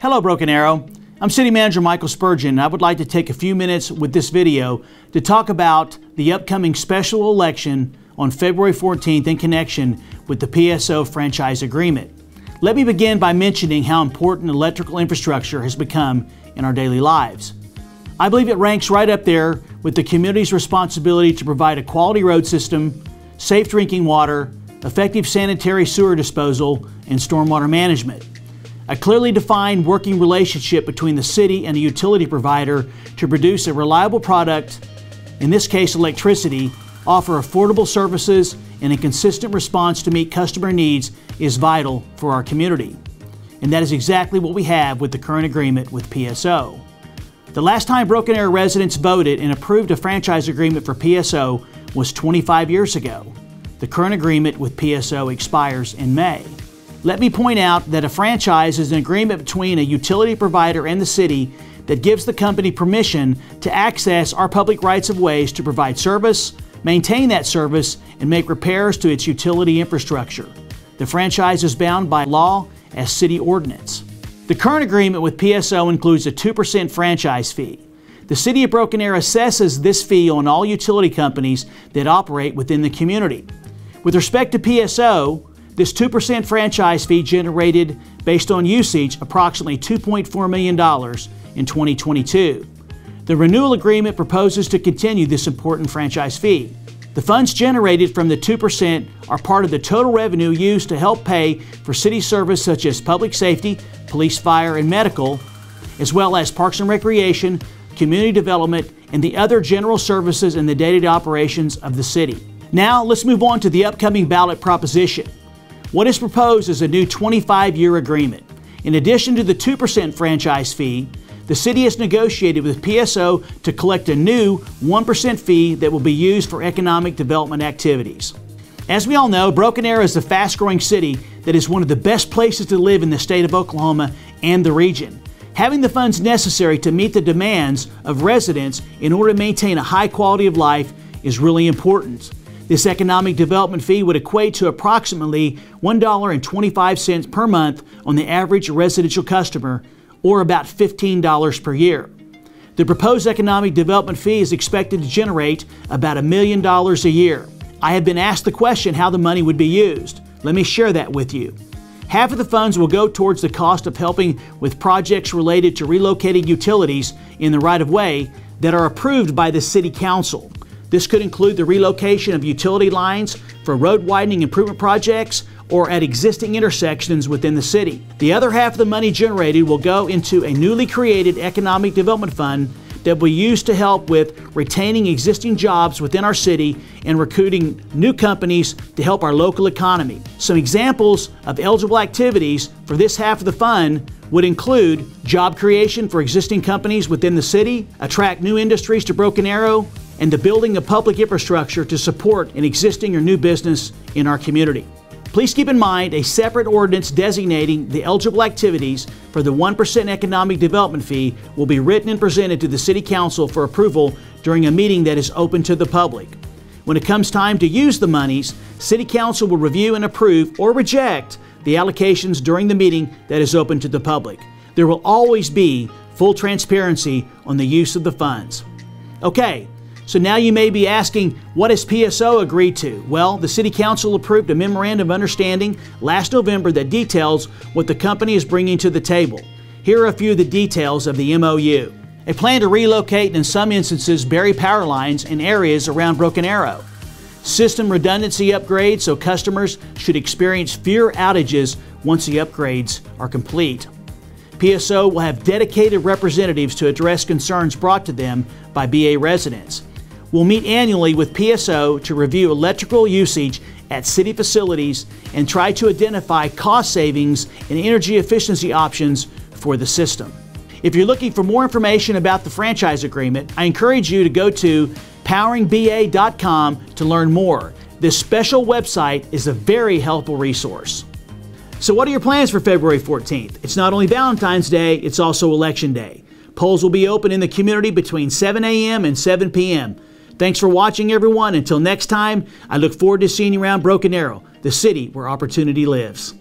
Hello, Broken Arrow. I'm City Manager Michael Spurgeon, and I would like to take a few minutes with this video to talk about the upcoming special election on February 14th in connection with the PSO franchise agreement. Let me begin by mentioning how important electrical infrastructure has become in our daily lives. I believe it ranks right up there with the community's responsibility to provide a quality road system, safe drinking water, effective sanitary sewer disposal, and stormwater management. A clearly defined working relationship between the city and the utility provider to produce a reliable product, in this case electricity, offer affordable services, and a consistent response to meet customer needs is vital for our community. And that is exactly what we have with the current agreement with PSO. The last time Broken Arrow residents voted and approved a franchise agreement for PSO was 25 years ago. The current agreement with PSO expires in May. Let me point out that a franchise is an agreement between a utility provider and the city that gives the company permission to access our public rights of ways to provide service, maintain that service, and make repairs to its utility infrastructure. The franchise is bound by law as city ordinance. The current agreement with PSO includes a 2% franchise fee. The City of Broken Arrow assesses this fee on all utility companies that operate within the community. With respect to PSO, this 2% franchise fee generated, based on usage, approximately $2.4 million in 2022. The renewal agreement proposes to continue this important franchise fee. The funds generated from the 2% are part of the total revenue used to help pay for city service such as public safety, police, fire, and medical, as well as parks and recreation, community development, and the other general services and the day to day operations of the city. Now, let's move on to the upcoming ballot proposition. What is proposed is a new 25 year agreement. In addition to the 2% franchise fee, the city has negotiated with PSO to collect a new 1% fee that will be used for economic development activities. As we all know, Broken Arrow is a fast growing city that is one of the best places to live in the state of Oklahoma and the region. Having the funds necessary to meet the demands of residents in order to maintain a high quality of life is really important. This economic development fee would equate to approximately $1.25 per month on the average residential customer, or about $15 per year. The proposed economic development fee is expected to generate about a million dollars a year. I have been asked the question how the money would be used. Let me share that with you. Half of the funds will go towards the cost of helping with projects related to relocating utilities in the right of way that are approved by the City Council. This could include the relocation of utility lines for road widening improvement projects or at existing intersections within the city. The other half of the money generated will go into a newly created economic development fund that will be used to help with retaining existing jobs within our city and recruiting new companies to help our local economy. Some examples of eligible activities for this half of the fund would include job creation for existing companies within the city, attract new industries to Broken Arrow, and the building of public infrastructure to support an existing or new business in our community. Please keep in mind a separate ordinance designating the eligible activities for the 1% economic development fee will be written and presented to the City Council for approval during a meeting that is open to the public. When it comes time to use the monies, City Council will review and approve or reject the allocations during the meeting that is open to the public. There will always be full transparency on the use of the funds. Okay, so now you may be asking, what has PSO agreed to? Well, the City Council approved a memorandum of understanding last November that details what the company is bringing to the table. Here are a few of the details of the MOU. A plan to relocate and in some instances bury power lines in areas around Broken Arrow. System redundancy upgrades so customers should experience fewer outages once the upgrades are complete. PSO will have dedicated representatives to address concerns brought to them by BA residents will meet annually with PSO to review electrical usage at city facilities and try to identify cost savings and energy efficiency options for the system. If you're looking for more information about the franchise agreement, I encourage you to go to poweringba.com to learn more. This special website is a very helpful resource. So, what are your plans for February 14th? It's not only Valentine's Day, it's also Election Day. Polls will be open in the community between 7 a.m. and 7 p.m. Thanks for watching, everyone. Until next time, I look forward to seeing you around Broken Arrow, the city where opportunity lives.